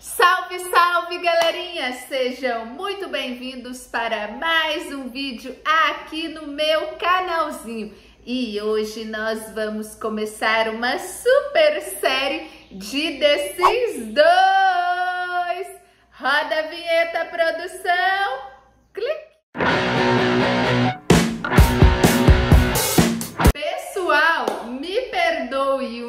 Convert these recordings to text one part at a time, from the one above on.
Salve, salve, galerinha! Sejam muito bem-vindos para mais um vídeo aqui no meu canalzinho. E hoje nós vamos começar uma super série de The Sims 2. Roda a vinheta, produção! Clique!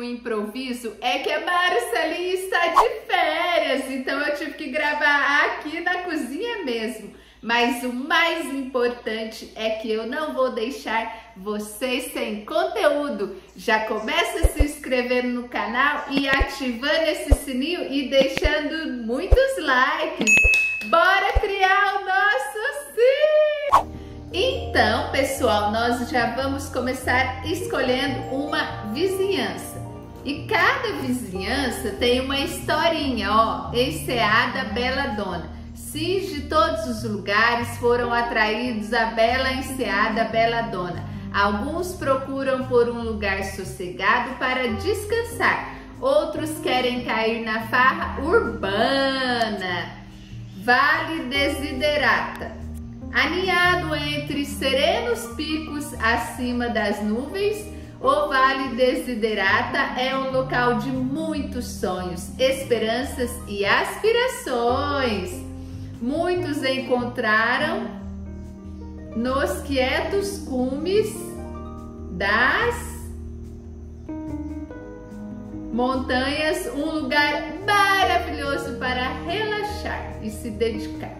Improviso, é que a Marcelinha está de férias, então eu tive que gravar aqui na cozinha mesmo. Mas o mais importante é que eu não vou deixar vocês sem conteúdo. Já começa se inscrevendo no canal e ativando esse sininho e deixando muitos likes. Bora criar o nosso sim! Então, pessoal, nós já vamos começar escolhendo uma vizinhança. E cada vizinhança tem uma historinha, ó, enseada Bela Dona. Cis de todos os lugares foram atraídos à bela enseada Bela Dona. Alguns procuram por um lugar sossegado para descansar, outros querem cair na farra urbana. Vale Desiderata. Aninhado entre serenos picos acima das nuvens, o Vale Desiderata é um local de muitos sonhos, esperanças e aspirações. Muitos encontraram nos quietos cumes das montanhas um lugar maravilhoso para relaxar e se dedicar.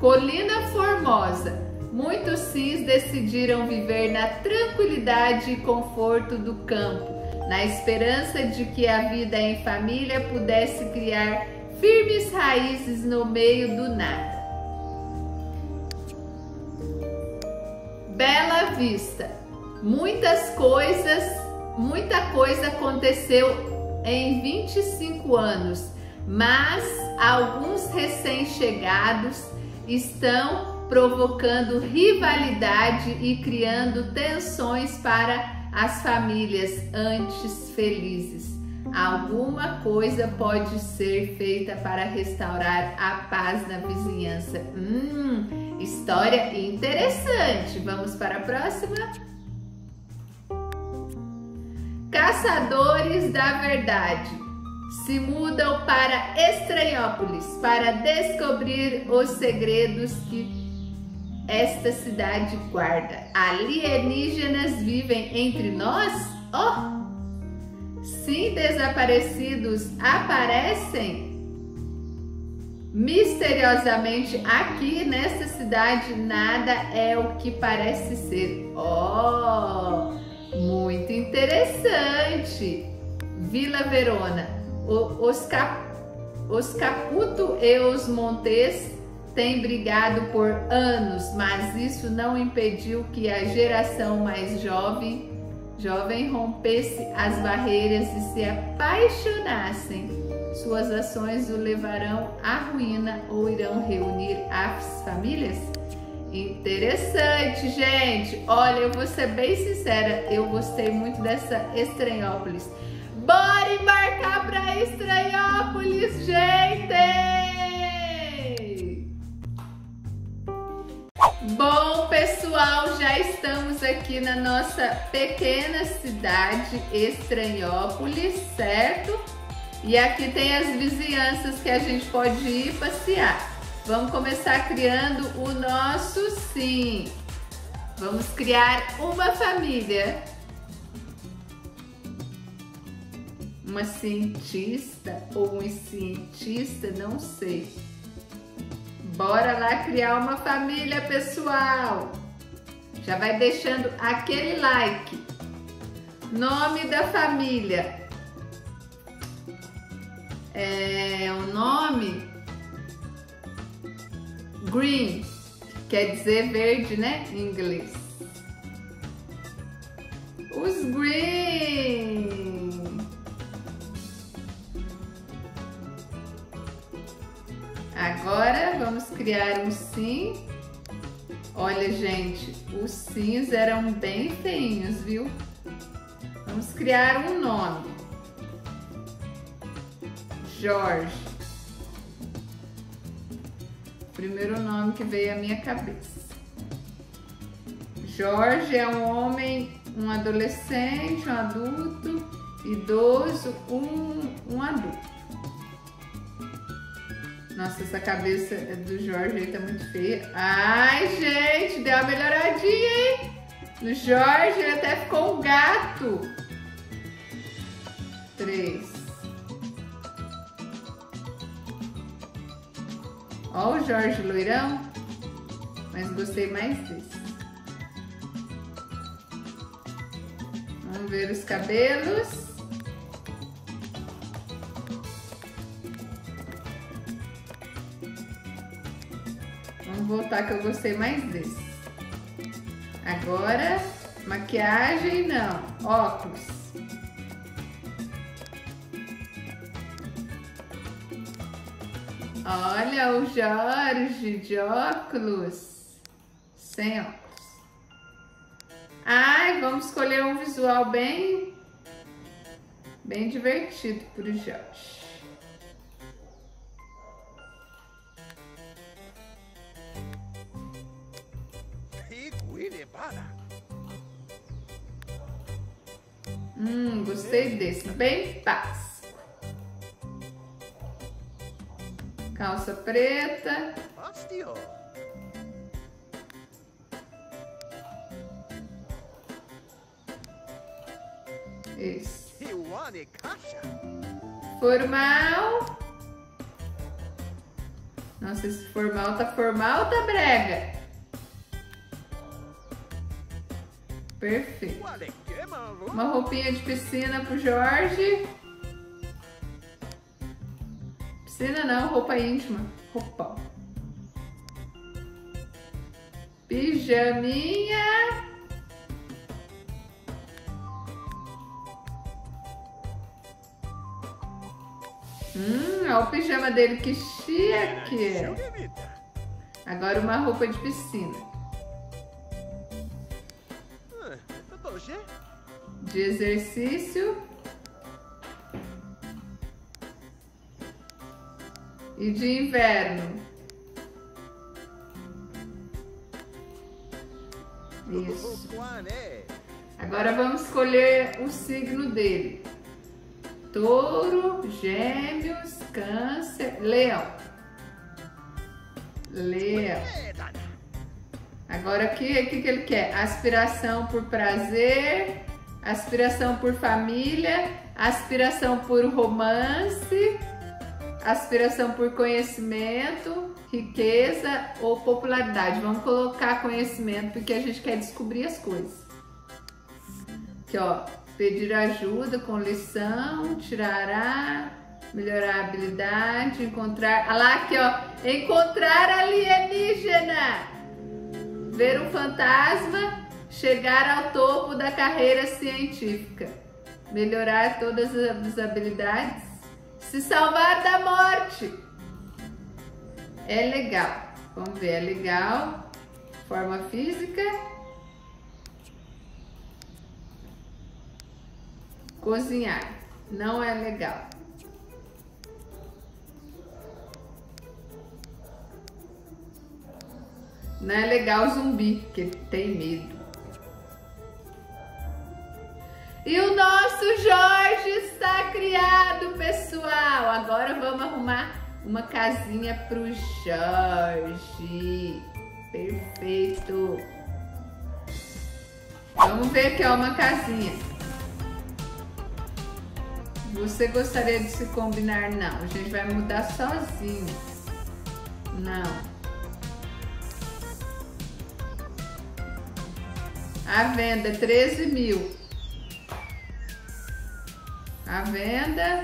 Colina Formosa. Muitos cis decidiram viver na tranquilidade e conforto do campo, na esperança de que a vida em família pudesse criar firmes raízes no meio do nada. Bela Vista. Muitas coisas, muita coisa aconteceu em 25 anos, mas alguns recém-chegados estão provocando rivalidade e criando tensões para as famílias antes felizes. Alguma coisa pode ser feita para restaurar a paz na vizinhança. Hum, história interessante. Vamos para a próxima? Caçadores da Verdade se mudam para Estranhópolis para descobrir os segredos que esta cidade guarda. Alienígenas vivem entre nós? Oh! Se desaparecidos aparecem misteriosamente aqui nesta cidade, nada é o que parece ser. Oh, muito interessante. Vila Verona, os, cap, os Caputo e os Montes têm brigado por anos, mas isso não impediu que a geração mais jovem jovem rompesse as barreiras e se apaixonassem, suas ações o levarão à ruína ou irão reunir as famílias? Interessante, gente. Olha, eu vou ser bem sincera, eu gostei muito dessa Estranhópolis. Bora embarcar para Estranhópolis, gente! Bom, pessoal, já estamos aqui na nossa pequena cidade Estranhópolis, certo? E aqui tem as vizinhanças que a gente pode ir passear. Vamos começar criando o nosso sim. Vamos criar uma família. Uma cientista ou um cientista, não sei. Bora lá criar uma família, pessoal! Já vai deixando aquele like. Nome da família. É o nome Green, quer dizer verde, né? Em inglês. Os Green. Agora vamos criar um sim. Olha, gente, os sims eram bem feinhos, viu? Vamos criar um nome. Jorge. Primeiro nome que veio à minha cabeça. Jorge é um homem, um adolescente, um adulto, idoso, um, um adulto. Nossa, essa cabeça do Jorge aí tá muito feia. Ai, gente, deu uma melhoradinha, hein? No Jorge ele até ficou um gato. Três. Ó o Jorge loirão. Mas gostei mais desse. Vamos ver os cabelos. Voltar que eu gostei mais desse. Agora, maquiagem não, óculos. Olha o Jorge de óculos. Sem óculos. Ai, vamos escolher um visual bem, bem divertido para o Jorge. Hum, gostei desse. Bem básico. Calça preta. Isso. Formal. Nossa, esse formal tá formal ou tá brega? Perfeito. Uma roupinha de piscina pro Jorge. Piscina não, roupa íntima. Roupão. Pijaminha. Hum, olha o pijama dele, que chique. Agora uma roupa de piscina. De exercício. E de inverno. Isso. Agora vamos escolher o signo dele. Touro, Gêmeos, Câncer, Leão. Leão. Agora aqui, o que, que ele quer? Aspiração por prazer, aspiração por família, aspiração por romance, aspiração por conhecimento, riqueza ou popularidade. Vamos colocar conhecimento porque a gente quer descobrir as coisas. Aqui, ó, pedir ajuda com lição, tirará, melhorar a habilidade, encontrar. Olha lá aqui, ó, encontrar alienígena ver um fantasma, chegar ao topo da carreira científica, melhorar todas as habilidades, se salvar da morte. É legal. Vamos ver, é legal. Forma física. Cozinhar. Não é legal. Não é legal zumbi, porque tem medo. E o nosso Jorge está criado, pessoal. Agora vamos arrumar uma casinha pro Jorge. Perfeito. Vamos ver aqui, ó, uma casinha. Você gostaria de se combinar? Não, a gente vai mudar sozinho. Não. A venda, 13 mil. A venda.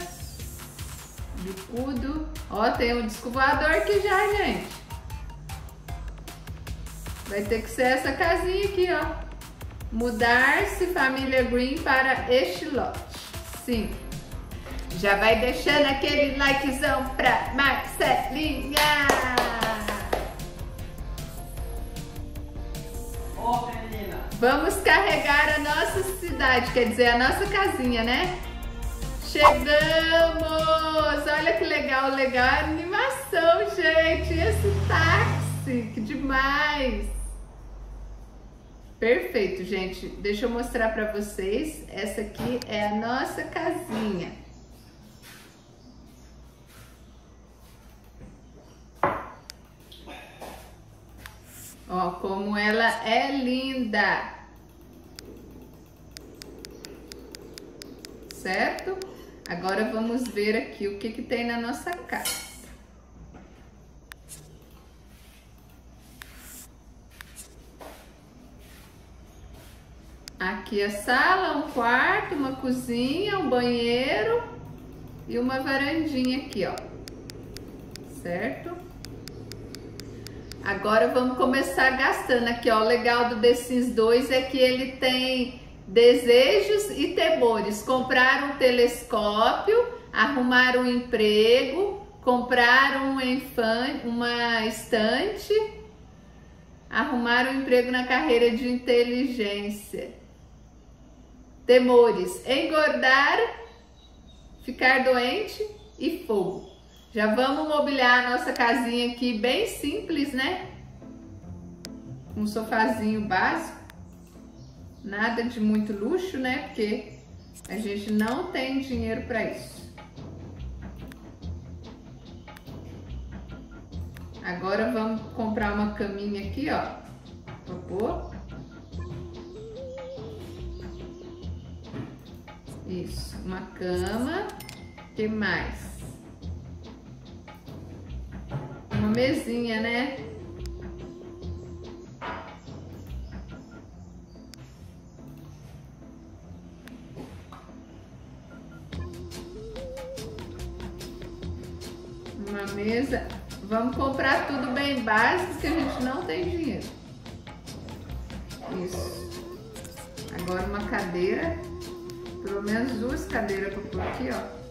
Bicudo. Ó, tem um disco voador aqui já, gente. Vai ter que ser essa casinha aqui, ó. Mudar-se família Green para este lote. Sim. Já vai deixando aquele likezão pra Marcelinha. Vamos carregar a nossa cidade, quer dizer, a nossa casinha, né? Chegamos! Olha que legal, legal a animação, gente. Esse táxi, que demais. Perfeito, gente. Deixa eu mostrar para vocês. Essa aqui é a nossa casinha. Ó, como ela é linda. Certo? Agora vamos ver aqui o que, que tem na nossa casa. Aqui a sala, um quarto, uma cozinha, um banheiro e uma varandinha aqui, ó. Certo? Agora vamos começar gastando aqui, ó. O legal do The Sims 2 é que ele tem desejos e temores. Comprar um telescópio, arrumar um emprego, comprar um uma estante, arrumar um emprego na carreira de inteligência. Temores: engordar, ficar doente e fogo. Já vamos mobiliar a nossa casinha aqui bem simples, né? Um sofazinho básico. Nada de muito luxo, né? Porque a gente não tem dinheiro para isso. Agora vamos comprar uma caminha aqui, ó. Pôr. Isso, uma cama. que mais? Mesinha, né? Uma mesa. Vamos comprar tudo bem básico, que a gente não tem dinheiro. Isso. Agora uma cadeira. Pelo menos duas cadeiras pôr aqui, ó.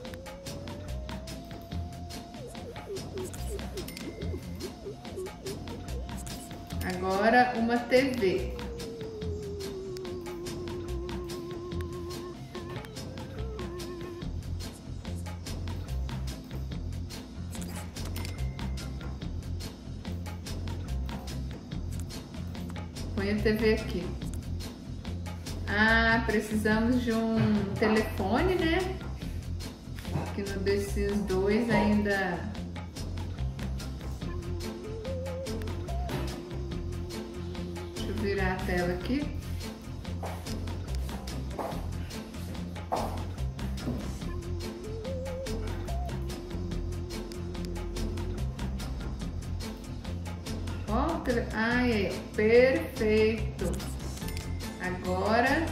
Agora uma TV. Põe a TV aqui. Ah, precisamos de um telefone, né? Aqui no desses dois ainda virar a tela aqui. Ó, ai, perfeito. Agora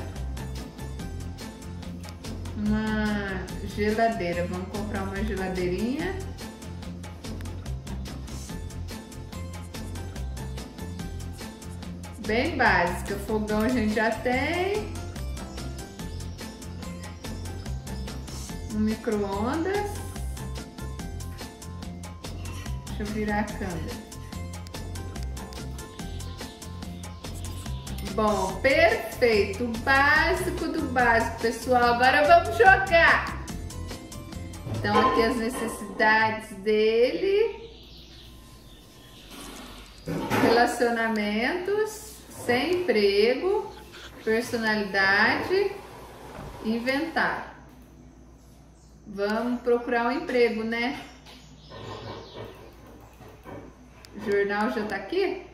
uma geladeira. Vamos comprar uma geladeirinha. Bem básica. Fogão a gente já tem. Um micro-ondas. Deixa eu virar a câmera. Bom, perfeito. O básico do básico, pessoal. Agora vamos jogar. Então, aqui as necessidades dele. Relacionamentos sem emprego, personalidade, inventar. Vamos procurar um emprego, né? O jornal já tá aqui?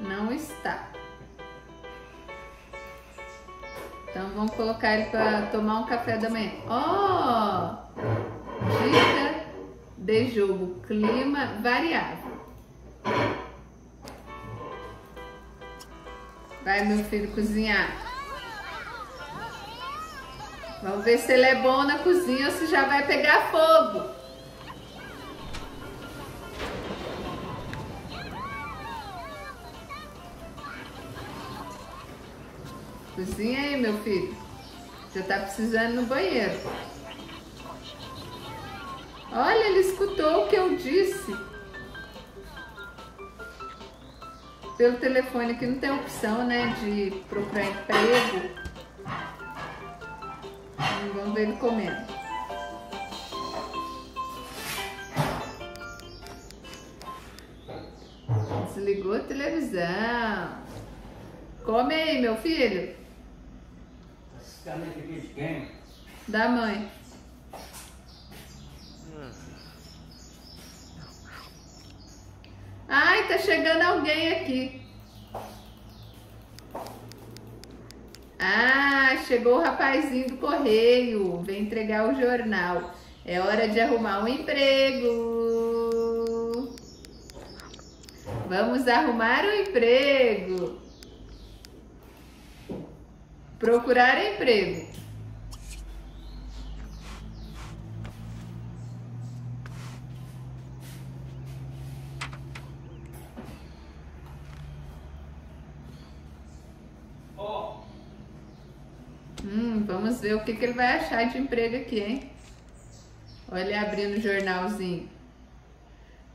Não está. Então vamos colocar ele para tomar um café da manhã. Ó! Oh! Dica de jogo: clima variável. Vai, meu filho, cozinhar. Vamos ver se ele é bom na cozinha ou se já vai pegar fogo. Cozinha aí, meu filho. Já tá precisando no banheiro. Olha, ele escutou o que eu disse. pelo telefone que não tem opção, né, de procurar emprego. Vamos ver ele comendo. Desligou a televisão. Come aí, meu filho. Da mãe. Ai, tá chegando alguém aqui. Ah, chegou o rapazinho do correio. Vem entregar o jornal. É hora de arrumar um emprego. Vamos arrumar um emprego. Procurar emprego. Ó, Hum, vamos ver o que, que ele vai achar de emprego aqui, hein? Olha ele abrindo o jornalzinho.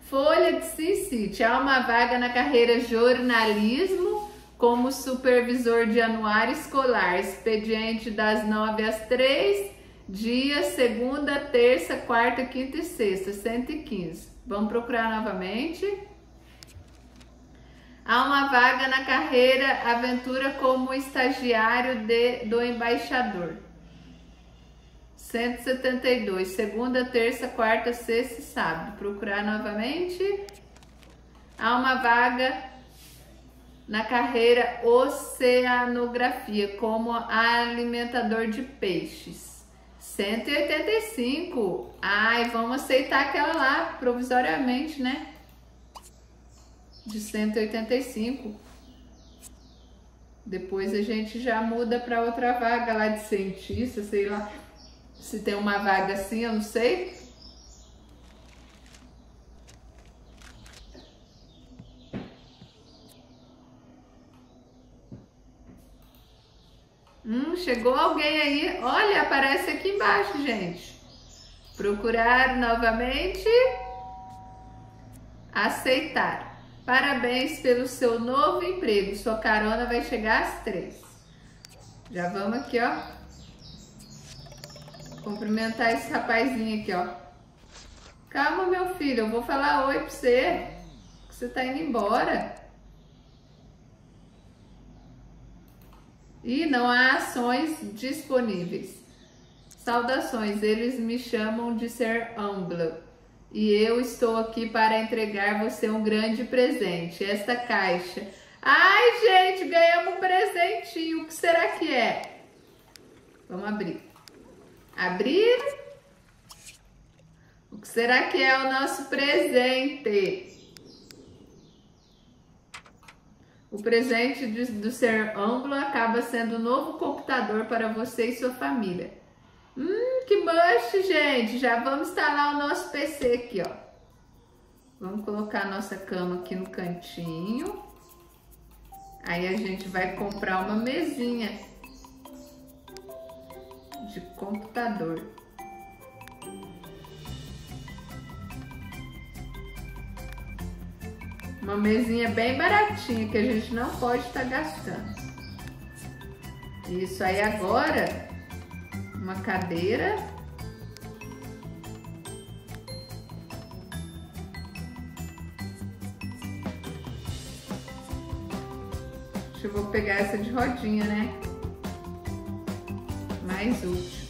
Folha de Sin City. Há uma vaga na carreira jornalismo como supervisor de anuário escolar. Expediente das 9 às 3, dias segunda, terça, quarta, quinta e sexta, 115. Vamos procurar novamente. Há uma vaga na carreira aventura como estagiário de, do embaixador. 172, segunda, terça, quarta, sexta e sábado. Procurar novamente. Há uma vaga na carreira oceanografia como alimentador de peixes. 185. Ai, vamos aceitar aquela lá provisoriamente, né? De 185. Depois a gente já muda para outra vaga lá de cientista, sei lá. Se tem uma vaga assim, eu não sei. Hum, chegou alguém aí. Olha, aparece aqui embaixo, gente. Procurar novamente. Aceitar. Parabéns pelo seu novo emprego. Sua carona vai chegar às três. Já vamos aqui, ó. Cumprimentar esse rapazinho aqui, ó. Calma, meu filho. Eu vou falar oi pra você. Que você tá indo embora. E não há ações disponíveis. Saudações, eles me chamam de ser Ambla. E eu estou aqui para entregar você um grande presente. Esta caixa. Ai, gente, ganhamos um presentinho. O que será que é? Vamos abrir. Abrir. O que será que é o nosso presente? O presente de- do ser amplo acaba sendo um novo computador para você e sua família. Hum, que manche, gente! Já vamos instalar o nosso PC aqui, ó. Vamos colocar a nossa cama aqui no cantinho. Aí a gente vai comprar uma mesinha de computador. Uma mesinha bem baratinha que a gente não pode estar gastando. Isso aí agora, uma cadeira. Deixa eu vou pegar essa de rodinha, né? Mais útil.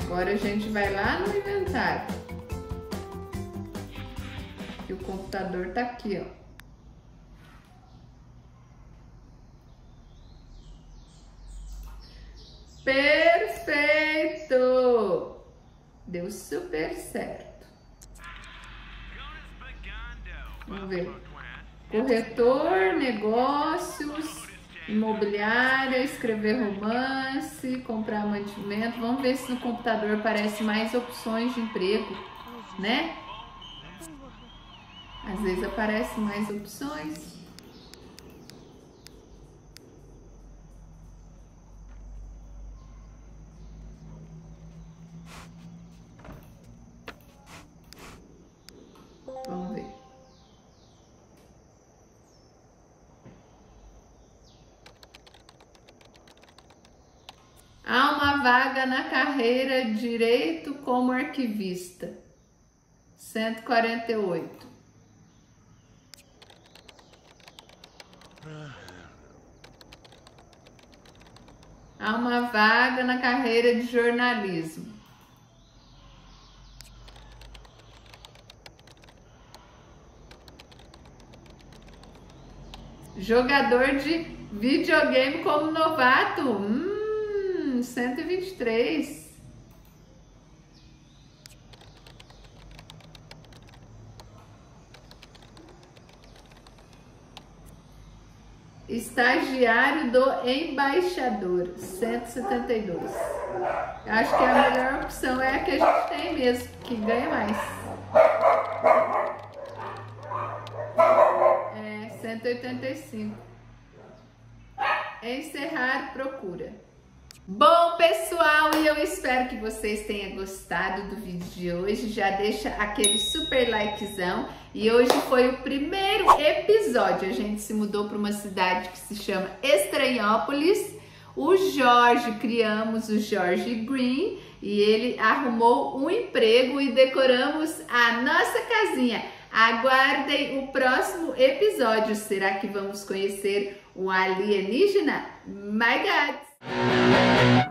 Agora a gente vai lá no inventário. E o computador tá aqui, ó. Perfeito! Deu super certo. Vamos ver. Corretor, negócios, imobiliária, escrever romance, comprar mantimento. Vamos ver se no computador aparece mais opções de emprego, né? Às vezes aparecem mais opções. carreira direito como arquivista. 148. Há uma vaga na carreira de jornalismo. Jogador de videogame como novato. Hum, 123. Estagiário do embaixador, 172. Acho que a melhor opção é a que a gente tem mesmo, que ganha mais. É, 185. Encerrar procura. Bom, pessoal, e eu espero que vocês tenham gostado do vídeo de hoje. Já deixa aquele super likezão. E hoje foi o primeiro episódio. A gente se mudou para uma cidade que se chama Estranhópolis. O Jorge, criamos o Jorge Green e ele arrumou um emprego e decoramos a nossa casinha. Aguardem o próximo episódio. Será que vamos conhecer um alienígena? My God!